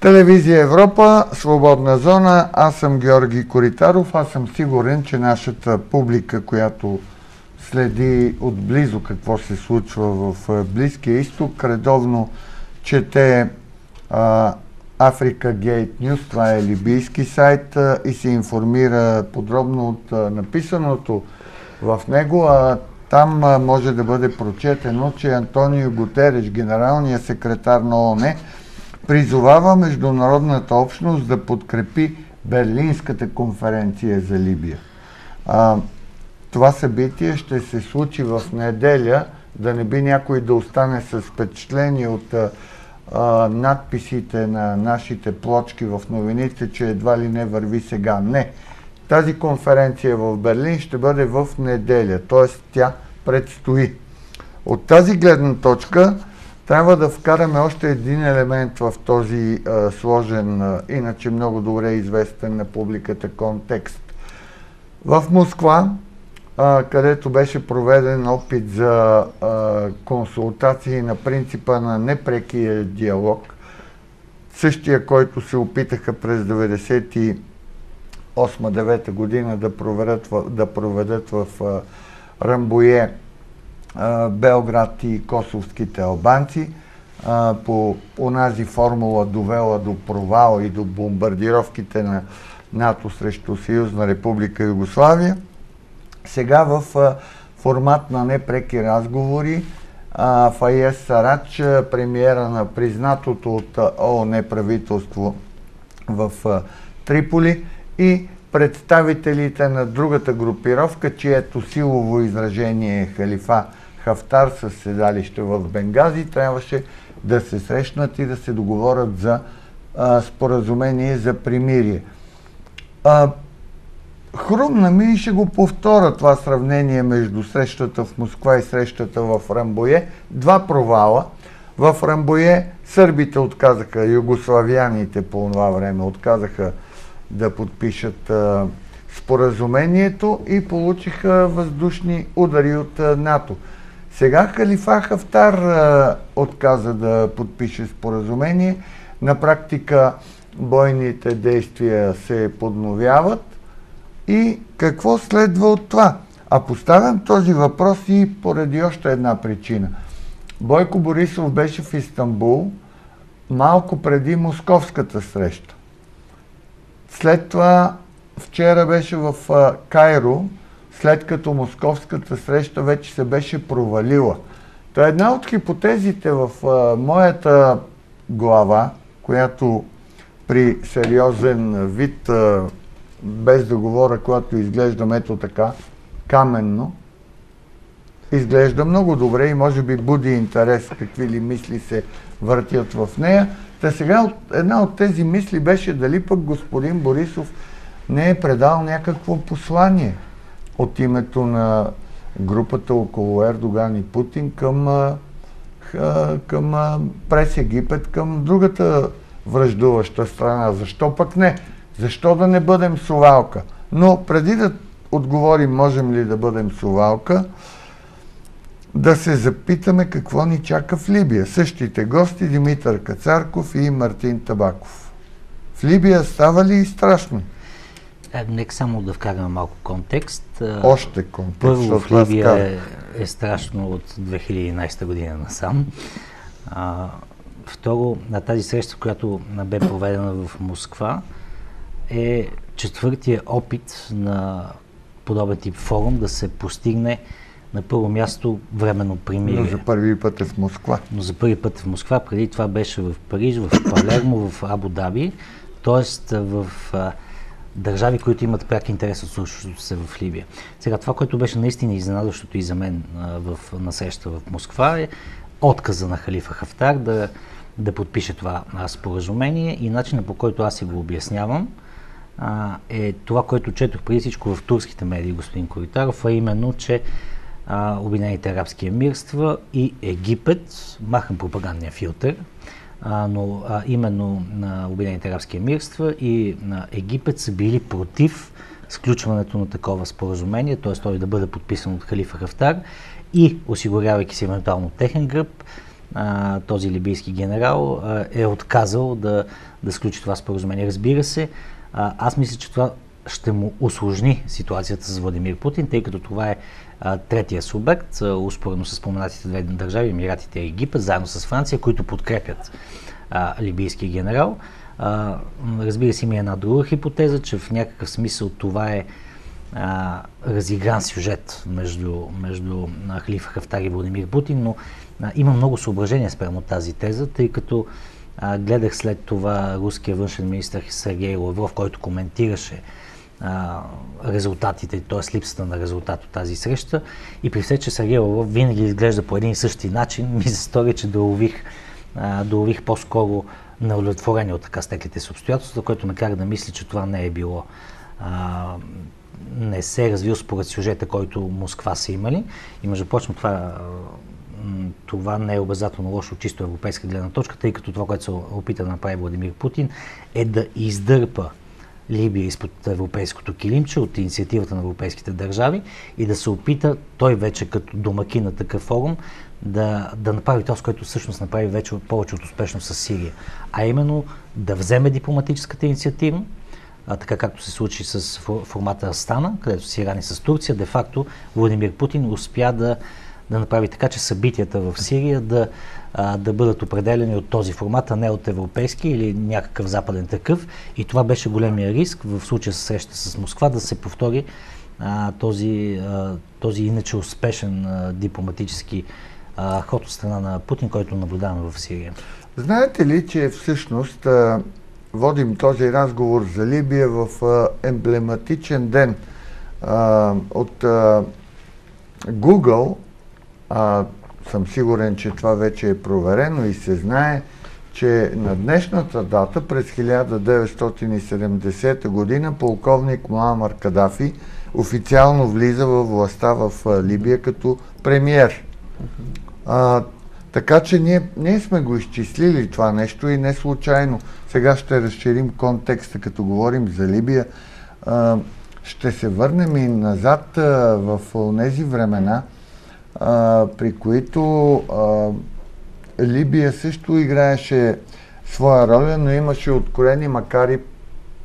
Телевизия Европа, Свободна зона, аз съм Георги Коритаров. Аз съм сигурен, че нашата публика, която следи отблизо какво се случва в Близкия изток, редовно чете Африка Гейт Нюс, това е либийски сайт и се информира подробно от написаното в него, а там може да бъде прочетено, че Антонио Гутереш, генералният секретар на ООН, призовава международната общност да подкрепи Берлинската конференция за Либия. А, това събитие ще се случи в неделя, да не би някой да остане с впечатление от а, надписите на нашите плочки в новините, че едва ли не върви сега. Не. Тази конференция в Берлин ще бъде в неделя, т.е. тя предстои. От тази гледна точка трябва да вкараме още един елемент в този а, сложен, а, иначе много добре известен на публиката контекст. В Москва, а, където беше проведен опит за консултации на принципа на непрекия диалог, същия, който се опитаха през 98-9 година да проведат, да проведат в Рамбое Белград и косовските албанци по онази формула довела до провал и до бомбардировките на НАТО срещу Съюзна република Югославия. Сега в формат на непреки разговори Файес Сарач, премиера на признатото от ООН правителство в Триполи и представителите на другата групировка, чието силово изражение е халифа Хафтар с седалище в Бенгази, трябваше да се срещнат и да се договорят за а, споразумение за примирие. А, хрумна ми и ще го повторя това сравнение между срещата в Москва и срещата в Рамбое. Два провала. В Рамбое сърбите отказаха, югославяните по това време отказаха да подпишат а, споразумението и получиха въздушни удари от а, НАТО. Сега Халифа Хафтар а, отказа да подпише споразумение. На практика бойните действия се подновяват. И какво следва от това? А поставям този въпрос и поради още една причина. Бойко Борисов беше в Истанбул малко преди московската среща. След това вчера беше в Кайро, след като московската среща вече се беше провалила. Та една от хипотезите в а, моята глава, която при сериозен вид, а, без да говоря, когато изглеждам ето така, каменно, изглежда много добре и може би буди интерес какви ли мисли се въртят в нея. Та сега една от тези мисли беше дали пък господин Борисов не е предал някакво послание от името на групата около Ердоган и Путин към, към прес Египет, към другата връждуваща страна. Защо пък не? Защо да не бъдем сувалка? Но преди да отговорим можем ли да бъдем сувалка, да се запитаме какво ни чака в Либия. Същите гости Димитър Кацарков и Мартин Табаков. В Либия става ли страшно? Нека само да вкараме малко контекст. Още контекст. Първо в Либия е, е страшно от 2011 година насам. А, второ, на тази среща, която бе проведена в Москва, е четвъртия опит на подобен тип форум да се постигне на първо място временно примирие. Но за първи път е в Москва. Но за първи път е в Москва. Преди това беше в Париж, в Палермо, в Абу Даби. Тоест в а, държави, които имат пряк интерес от случващото се в Либия. Сега това, което беше наистина изненадващото и за мен а, в, на среща в Москва е отказа на халифа Хафтар да, да подпише това а, споразумение и начинът по който аз си го обяснявам а, е това, което четох преди всичко в турските медии, господин Коритаров, а именно, че Обединените арабски емирства и Египет, махам пропагандния филтър, а, но а, именно на Обединените арабски емирства и на Египет са били против сключването на такова споразумение, т.е. той да бъде подписан от халифа Хафтар и осигурявайки си евентуално техен гръб, а, този либийски генерал а, е отказал да, да сключи това споразумение. Разбира се, а, аз мисля, че това ще му усложни ситуацията с Владимир Путин, тъй като това е третия субект, успоредно с споменатите две държави, Емиратите и Египет, заедно с Франция, които подкрепят а, либийския генерал. Разбира се, има една друга хипотеза, че в някакъв смисъл това е разигран сюжет между, между Халифа Хафтар и Владимир Путин, но има много съображения спрямо тази теза, тъй като гледах след това руския външен министр Сергей Лавров, който коментираше а, резултатите, т.е. липсата на резултат от тази среща. И при все, че Сергей Лавров винаги изглежда по един и същи начин, ми се стори, че долових, а, долових по-скоро на удовлетворение от така стеклите с обстоятелства, което ме кара да мисля, че това не е било а, не се е развил според сюжета, който Москва са имали. И между прочим, това, това не е обязателно лошо чисто европейска гледна точка, тъй като това, което се опита да направи Владимир Путин, е да издърпа Либия изпод европейското килимче от инициативата на европейските държави и да се опита той вече като домаки на такъв форум да, да направи това, с което всъщност направи вече повече от успешно с Сирия. А именно да вземе дипломатическата инициатива, а, така както се случи с формата Астана, където си рани с Турция, де-факто Владимир Путин успя да, да направи така, че събитията в Сирия да, а, да бъдат определени от този формат, а не от европейски или някакъв западен такъв. И това беше големия риск в случая с среща с Москва да се повтори а, този, а, този иначе успешен а, дипломатически а, ход от страна на Путин, който наблюдаваме в Сирия. Знаете ли, че всъщност а, водим този разговор за Либия в а, емблематичен ден а, от а, Google, а, съм сигурен, че това вече е проверено и се знае, че на днешната дата, през 1970 година, полковник Муамар Кадафи официално влиза във властта в Либия като премьер. А, така че ние, ние сме го изчислили това нещо и не случайно. Сега ще разширим контекста, като говорим за Либия. А, ще се върнем и назад а, в тези времена, а, при които а, Либия също играеше своя роля, но имаше откорени, макар и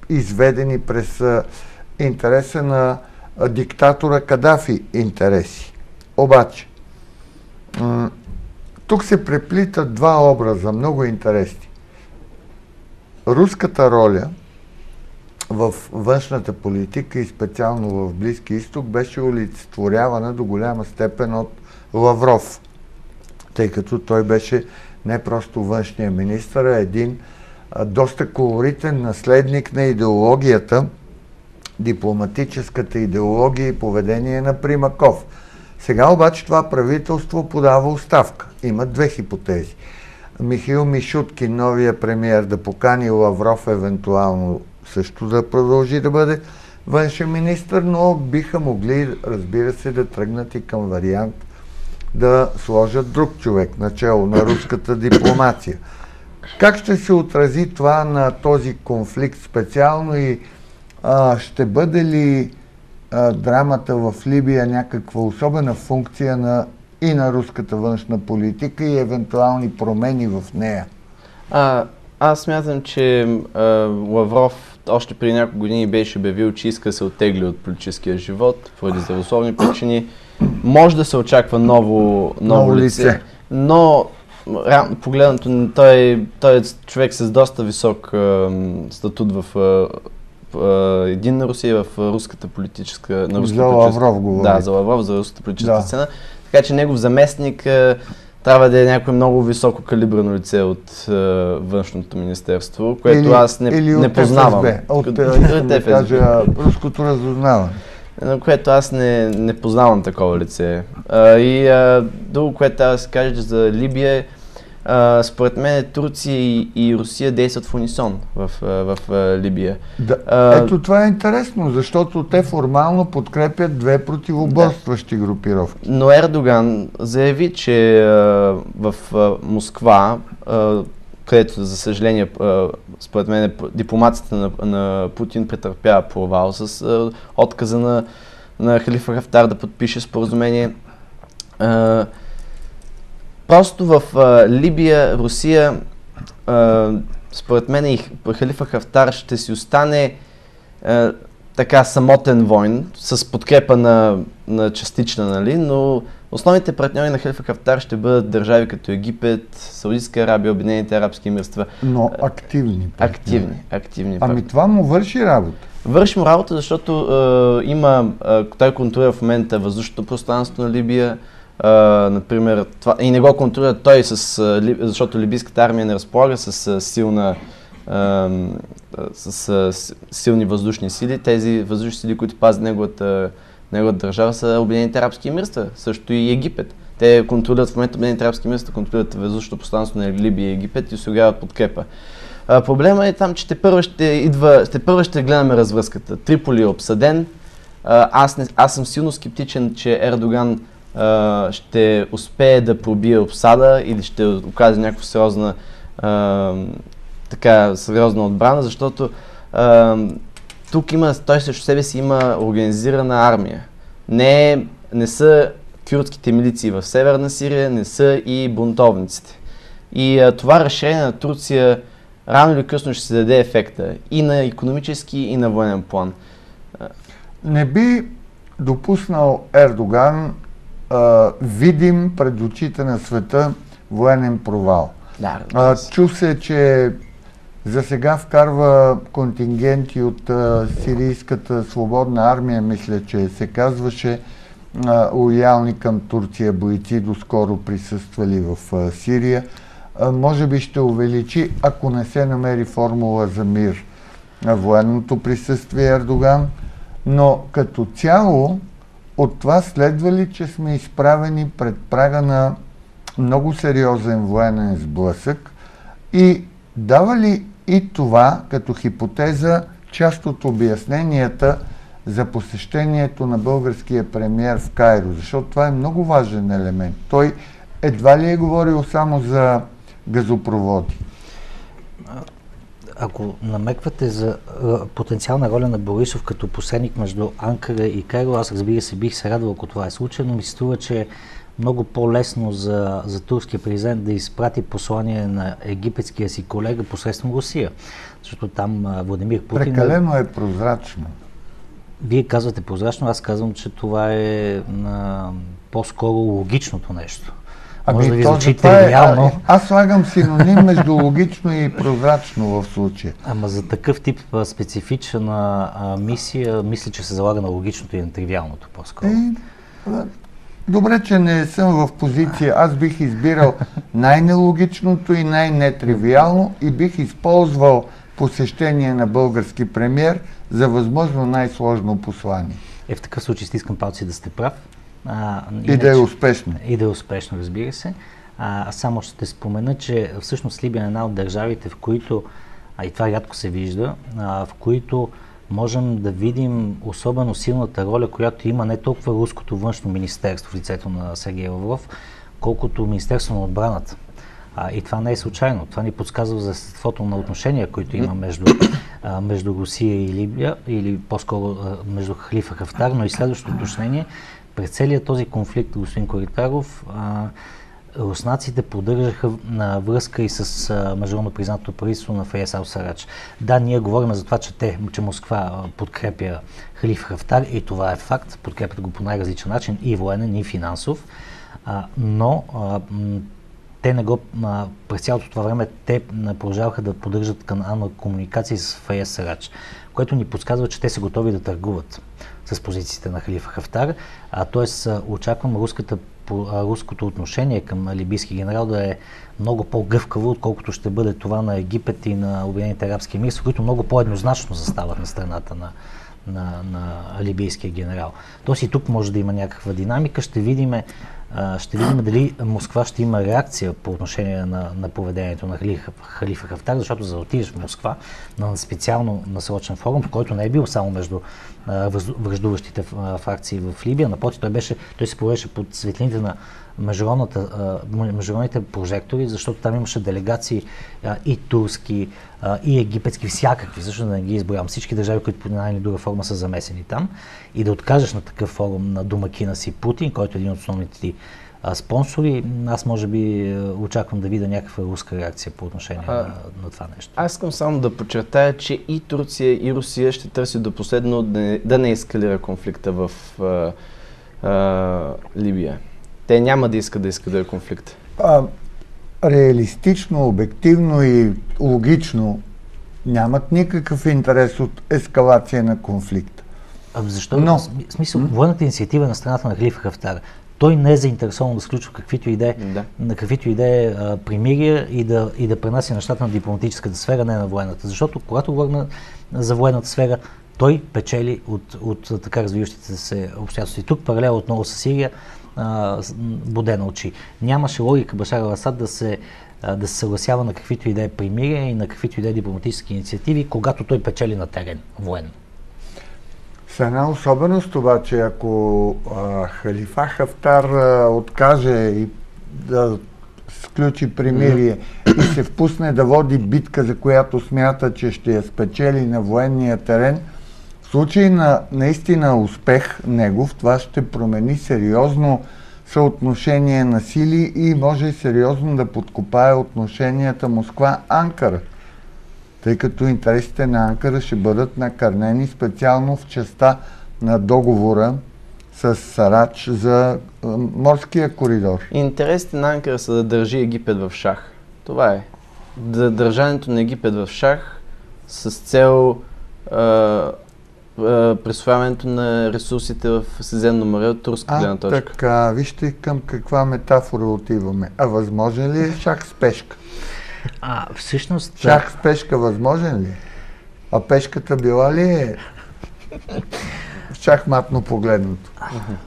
изведени през а, интереса на а, диктатора Кадафи интереси. Обаче, тук се преплитат два образа, много интересни. Руската роля в външната политика и специално в Близки изток беше олицетворявана до голяма степен от Лавров, тъй като той беше не просто външния министър, а един а, доста колоритен наследник на идеологията, дипломатическата идеология и поведение на Примаков – сега обаче това правителство подава оставка. Има две хипотези. Михаил Мишуткин, новия премиер, да покани Лавров евентуално също да продължи да бъде външен министр, но биха могли, разбира се, да тръгнат и към вариант да сложат друг човек начало на руската дипломация. Как ще се отрази това на този конфликт специално и а, ще бъде ли а, драмата в Либия някаква особена функция на и на руската външна политика и евентуални промени в нея? А, аз смятам, че а, Лавров още преди няколко години беше обявил, че иска да се оттегли от политическия живот поради здравословни причини. Може да се очаква ново, ново, ново лице, лице, но погледнато той, той е човек с доста висок а, статут в а, Единна Русия в руската политическа... На руската за Лавров говори. Да, за Лавров, за руската политическа да. сцена. Така че негов заместник трябва да е някое много високо калибрено лице от е, външното министерство, което или, аз не, или не познавам. ФСБ, от, от, от да кажа, руското разузнаване. На което аз не, не познавам такова лице. А, и а, друго, което трябва да се каже за Либия е, а, според мен Турция и, и Русия действат в унисон в, в, в Либия. Да. А, Ето това е интересно, защото те формално подкрепят две противоборстващи да. групировки. Но Ердоган заяви, че а, в а, Москва, а, където за съжаление, а, според мен дипломацията на, на Путин претърпява провал с а, отказа на, на Халифа Хафтар да подпише споразумение. А, Просто в а, Либия, Русия, а, според мен и Халифа Хафтар ще си остане а, така самотен войн, с подкрепа на, на частична, нали, но основните партньори на Халифа Хафтар ще бъдат държави като Египет, Саудитска Арабия, Обединените арабски емирства. Но активни. Партньори. Активни, активни. Ами това му върши работа. Върши му работа, защото е, има, е, той контролира в момента въздушното пространство на Либия, Например, това, и не го контролира той, с, защото либийската армия не разполага с силна uh, с, с силни въздушни сили. Тези въздушни сили, които пазят неговата, неговата държава, са Обединените арабски емирства, също и Египет. Те контролират в момента Обединените арабски емирства, контролират въздушното пространство на Либия и Египет и осигуряват подкрепа. А, проблема е там, че те първо ще идва, те първо ще гледаме развръзката. Триполи е обсъден. Аз, не, аз съм силно скептичен, че Ердоган ще успее да пробие обсада или ще окаже някаква сериозна, а, така, сериозна отбрана, защото а, тук има, той срещу себе си има организирана армия. Не, не са кюртските милиции в Северна Сирия, не са и бунтовниците. И а, това разширение на Турция рано или късно ще се даде ефекта и на економически, и на военен план. Не би допуснал Ердоган а, видим пред очите на света военен провал. Да, а, чу се, че за сега вкарва контингенти от а, сирийската свободна армия, мисля, че се казваше, а, лоялни към Турция бойци, доскоро присъствали в а, Сирия. А, може би ще увеличи, ако не се намери формула за мир на военното присъствие Ердоган, но като цяло от това следва ли, че сме изправени пред прага на много сериозен военен сблъсък? И дава ли и това като хипотеза част от обясненията за посещението на българския премьер в Кайро, защото това е много важен елемент. Той едва ли е говорил само за газопроводи ако намеквате за потенциална роля на Борисов като посредник между Анкара и Кайро, аз разбира се бих се радвал, ако това е случай, но ми се струва, че е много по-лесно за, за турския президент да изпрати послание на египетския си колега посредством Русия. Защото там Владимир Путин... Прекалено е прозрачно. Вие казвате прозрачно, аз казвам, че това е на по-скоро логичното нещо. Ами, Може да ви звучи тривиално. Е, аз слагам синоним между логично и прозрачно в случая. Ама за такъв тип специфична а, мисия, мисля, че се залага на логичното и на тривиалното по-скоро. Е, добре, че не съм в позиция. Аз бих избирал най-нелогичното и най-нетривиално и бих използвал посещение на български премьер за възможно най-сложно послание. Е, в такъв случай стискам палци да сте прав. А, иначе, и да е успешно. И да е успешно, разбира се. А, само ще спомена, че всъщност Либия е една от държавите, в които, а и това рядко се вижда, а, в които можем да видим особено силната роля, която има не толкова руското външно министерство в лицето на Сергей Лавров, колкото Министерство на отбраната. А, и това не е случайно. Това ни подсказва за естеството на отношения, които има между, а, между Русия и Либия, или по-скоро между Халифа Хафтар, но и следващото уточнение през целият този конфликт, господин Коритаров, руснаците поддържаха на връзка и с международно признатото правителство на Фаяс Ал-Сарач. Да, ние говорим за това, че, те, че Москва подкрепя Халиф Хафтар и това е факт, подкрепят го по най-различен начин и военен, и финансов, но те не го, през цялото това време, те продължаваха да поддържат канал комуникации с Фаяс Сарач, което ни подсказва, че те са готови да търгуват с позициите на Халифа Хафтар. А, т.е. очаквам руската, руското отношение към либийски генерал да е много по-гъвкаво, отколкото ще бъде това на Египет и на Обединените арабски емирства, които много по-еднозначно застават на страната на, на, на либийския генерал. Тоест и тук може да има някаква динамика. Ще видим ще видим дали Москва ще има реакция по отношение на, на поведението на Халифа, Халифа Хафтар, защото за да отидеш в Москва на специално насрочен форум, който не е бил само между връждуващите фракции в Либия. Напротив, той, беше, той се появеше под светлините на международните прожектори, защото там имаше делегации и турски, и египетски, всякакви, защото да не ги изброявам. Всички държави, които по една или друга форма са замесени там. И да откажеш на такъв форум на домакина си Путин, който е един от основните ти а, спонсори, аз може би а, очаквам да видя някаква руска реакция по отношение А, на, на това нещо. Аз искам само да подчертая, че и Турция, и Русия ще търси до последно да не, да не ескалира конфликта в а, а, Либия. Те няма да искат да ескалира конфликт. А, реалистично, обективно и логично нямат никакъв интерес от ескалация на конфликт. А защо? Но-. Смисъл, военната инициатива на страната на Халифа Хафтар. Той не е заинтересован да сключва каквито и да е Да. на каквито и да е примирия и да, и да пренася нещата на дипломатическата сфера, не на военната. Защото когато говорим на- за военната сфера, той печели от, от така развиващите се обстоятелства. И тук паралел отново с Сирия, а, будена очи. Нямаше логика Башар Асад да се, да се съгласява на каквито и да е примирия и на каквито и да е дипломатически инициативи, когато той печели на терен военно. С една особеност обаче, ако а, Халифа Хафтар а, откаже и да сключи примирие и се впусне да води битка, за която смята, че ще я спечели на военния терен, случай на наистина успех негов, това ще промени сериозно съотношение на сили и може сериозно да подкопае отношенията Москва-Анкара тъй като интересите на Анкара ще бъдат накърнени специално в частта на договора с Сарач за а, морския коридор. Интересите на Анкара са да държи Египет в шах. Това е. Държането на Египет в шах с цел а, присвояването на ресурсите в Средиземно море от турска гледна А, точка. така, вижте към каква метафора отиваме. А възможен ли е шах с пешка? А, всъщност... Шах с пешка възможен ли? А пешката била ли е шахматно погледното?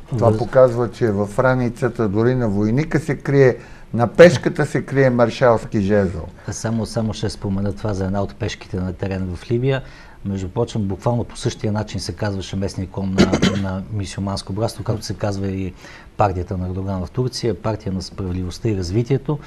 Това показва, че в раницата дори на войника се крие, на пешката се крие маршалски жезъл. Само, само ще спомена това за една от пешките на терен в Либия. Между прочим, буквално по същия начин се казваше местния ком на, на мисиоманско братство, както се казва и партията на Ердоган в Турция, партия на справедливостта и развитието.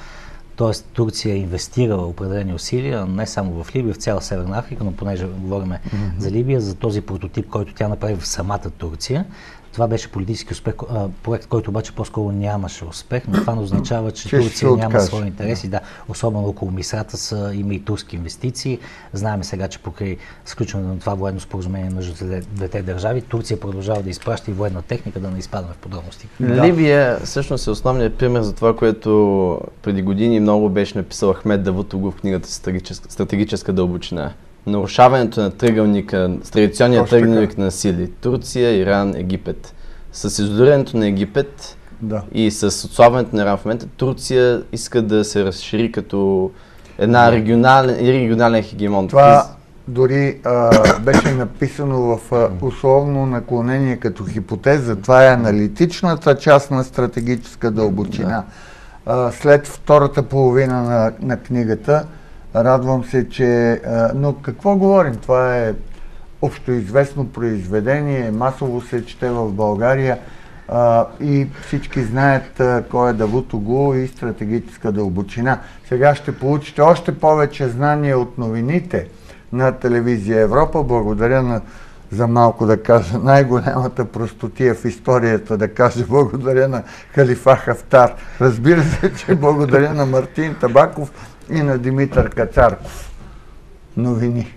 Тоест Турция е инвестирала определени усилия, не само в Либия, в цяла Северна Африка, но понеже говорим mm-hmm. за Либия, за този прототип, който тя направи в самата Турция. Това беше политически успех, а, проект, който обаче по-скоро нямаше успех, но това не означава, че Че Турция няма свои интереси. Да, особено около Мисрата са, има и турски инвестиции. Знаем сега, че покрай сключване на това военно споразумение между двете- държави, Турция продължава да изпраща и военна техника, да не изпадаме в подробности. Да. Либия всъщност е основният пример за това, което преди години много беше написал Ахмед Давутоглу в книгата стратегическа, стратегическа дълбочина. Нарушаването на тръгълника, с традиционния Точно така. тръгълник на сили. Турция, Иран, Египет. С изолирането на Египет Да. и с отслабването на Иран в момента, Турция иска да се разшири като една регионален, регионален хегемон. Това дори а, беше написано в а, условно наклонение като хипотеза. Това е аналитичната част на стратегическа дълбочина. А, след втората половина на, на книгата, радвам се, че... Но какво говорим? Това е общоизвестно произведение, масово се чете в България и всички знаят кой е Давут Оглу и стратегическа дълбочина. Сега ще получите още повече знания от новините на телевизия Европа. Благодаря на, за малко да кажа най-голямата простотия в историята, да кажа благодаря на Халифа Хафтар. Разбира се, че благодаря на Мартин Табаков и на Димитър Кацарков. Новини.